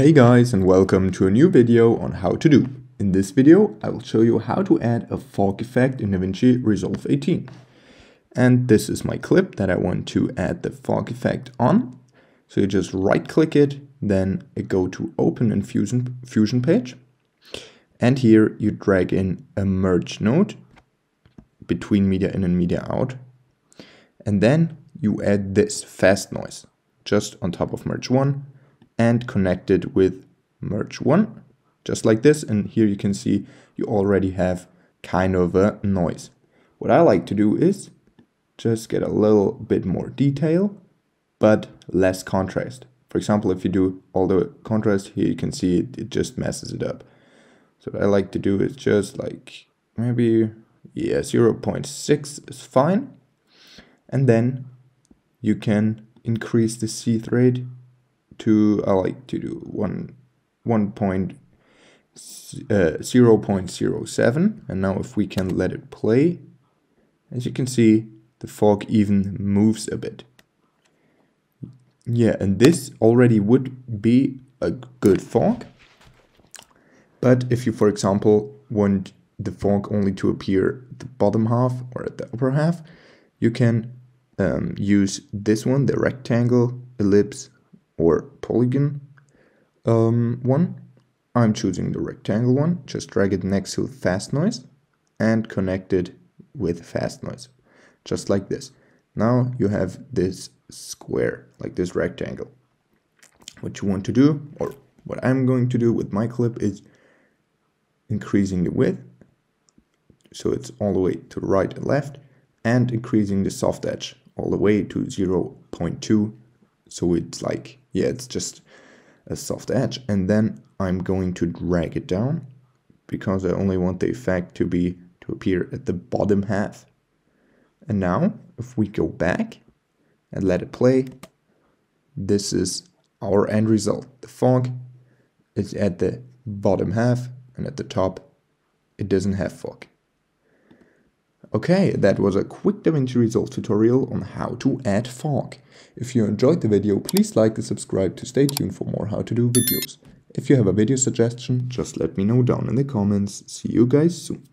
Hey guys and welcome to a new video on how to do. In this video I will show you how to add a fog effect in DaVinci Resolve 18. And this is my clip that I want to add the fog effect on. So you just right click it, then go to open in Fusion, Fusion page. And here you drag in a merge node between media in and media out. And then you add this fast noise just on top of merge 1 and connect it with merge 1 just like this and here you can see you already have kind of a noise. What I like to do is just get a little bit more detail but less contrast. For example, if you do all the contrast here, you can see it, it just messes it up. So what I like to do is just like maybe, yeah, 0 0.6 is fine. And then you can increase the seethe rate to, I like to do 1, 1 point, uh, 0 0.07. And now if we can let it play, as you can see, the fog even moves a bit. Yeah, and this already would be a good fog. But if you, for example, want the fog only to appear at the bottom half or at the upper half, you can um, use this one, the rectangle, ellipse, or polygon um, one. I'm choosing the rectangle one. Just drag it next to fast noise and connect it with fast noise, just like this. Now you have this square, like this rectangle. What you want to do, or what I'm going to do with my clip is increasing the width, so it's all the way to the right and left, and increasing the soft edge all the way to 0.2, so it's like, yeah, it's just a soft edge. And then I'm going to drag it down, because I only want the effect to be to appear at the bottom half. And now, if we go back and let it play, this is our end result. The fog is at the bottom half and at the top it doesn't have fog. Okay, that was a quick DaVinci Resolve tutorial on how to add fog. If you enjoyed the video, please like and subscribe to stay tuned for more how to do videos. If you have a video suggestion, just let me know down in the comments. See you guys soon.